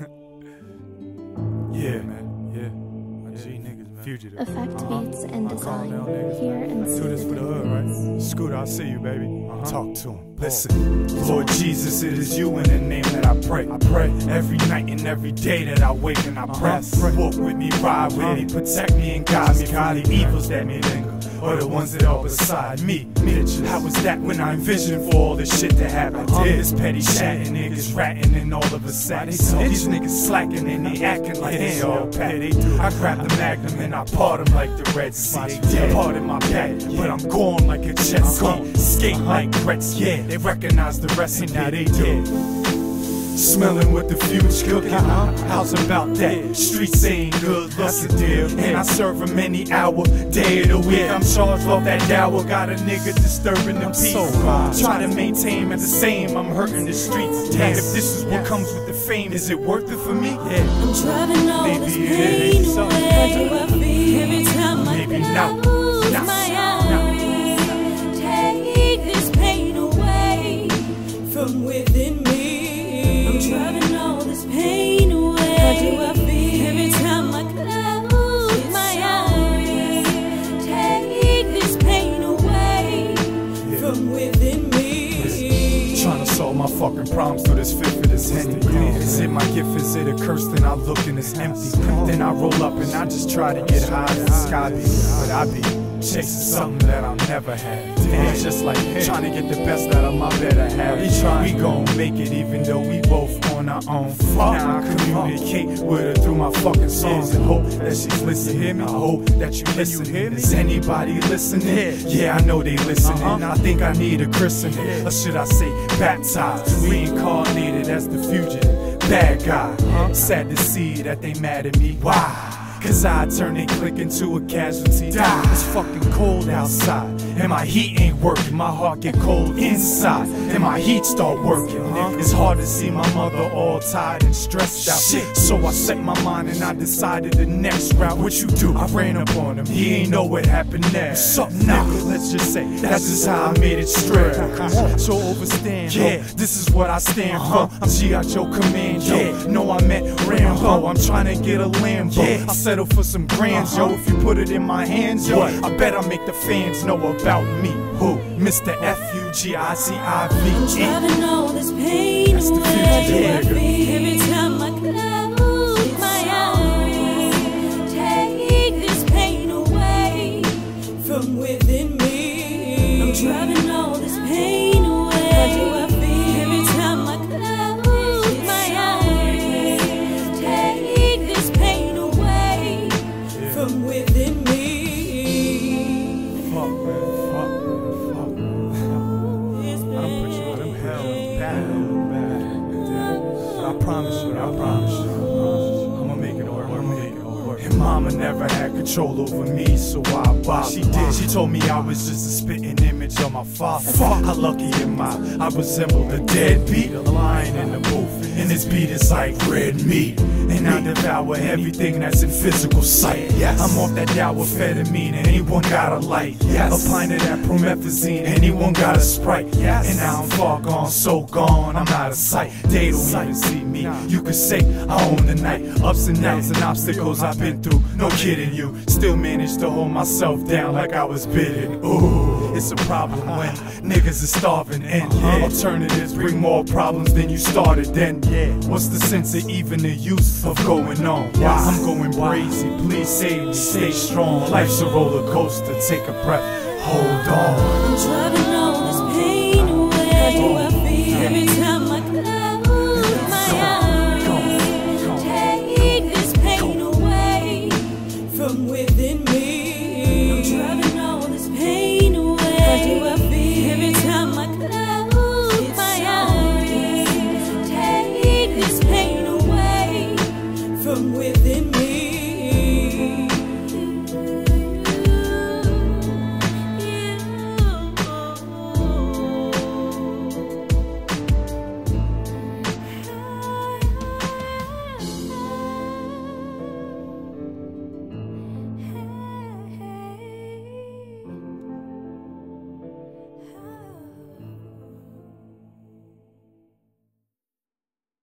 yeah, man. Yeah. My G niggas, man. Fugitive. Effect Uh-huh. beats and design. down niggas, Hear man. and I do this for the hood, difference. right? Scooter, I see you, baby. Uh-huh. Talk to him. Listen, Lord Jesus, it is you in the name that I pray. I pray every night and every day that I wake and I uh-huh. pray. Walk with me, ride with uh-huh. me, protect me and guide me from the evils that may linger. Or the ones that are beside me. Bitch, how was that when I envisioned for all this shit to happen? Uh-huh. This petty chatting, niggas ratting, and all of a sudden, these niggas slacking and they acting like they all pack. I grab the magnum and I part them like the Red Sea. I part in my back, but I'm gone like a jet ski. Skate like Gretzky. Yeah, they recognize the recipe. Now they do. Smelling what the future cooking. How's about that? Streets ain't good looking, deal. And I serve them any hour, day of the week. I'm charged off that dower. Got a nigga disturbing the peace. Try to maintain at the same. I'm hurting the streets. Damn, if this is what comes with the fame, is it worth it for me? Yeah. I'm driving all Maybe this it pain is. away. Fucking problems through this fifth of this henny. Is it my gift? Is it a curse? Then I look and it's empty. Then I roll up and I just try to get high as the sky be. But I be chasing something that I'll never have. And it's just like trying to get the best out of my better half. We gon' make it even though we both on our own. Now I communicate with her through my fucking songs and hope that she's listening. I hope that you listen. Is anybody listening? Yeah, I know they listening. I think I need a christening. Or should I say baptized? Reincarnated as the fugitive. Bad guy. Sad to see that they mad at me. Why? Cause I turn and click into a casualty. Die. It's fucking cold outside. And my heat ain't working. My heart get cold inside. And my heat start working. It's hard to see my mother all tired and stressed out. So I set my mind and I decided the next route. What you do? I ran up on him. He ain't know what happened next. Something now. Let's just say that's just how I made it straight. So overstand. Yeah, this is what I stand for. I'm G.I. Joe Commando. No, I meant Rambo. I'm trying to get a Lambo. I settle for some grands, yo. Uh-huh. If you put it in my hands, yo, I bet I make the fans know about me. Who? Mr. F U G I C I I'm V E. driving all this pain That's the away. fugitive, mama never had control over me, so why bother? She did, she told me I was just a spitting image of my father. Fuck, how lucky am I? I resemble the deadbeat, a lion in the booth. And this beat is like red meat. And I devour everything that's in physical sight. Yes. I'm off that and anyone got a light. Yes. A pint of that promethazine, anyone got a sprite. Yes. And now I'm far gone, so gone, I'm out of sight. They don't even see me. You could say I own the night. Ups and downs and obstacles I've been through. No kidding you. Still managed to hold myself down like I was bitten. Ooh, it's a problem when niggas is starving and uh-huh. alternatives bring more problems than you started. Then yeah, what's the sense of even the use of going on? Why I'm going crazy? Please save me. Stay strong. Life's a roller coaster. Take a breath. Hold on. I'm driving from within me.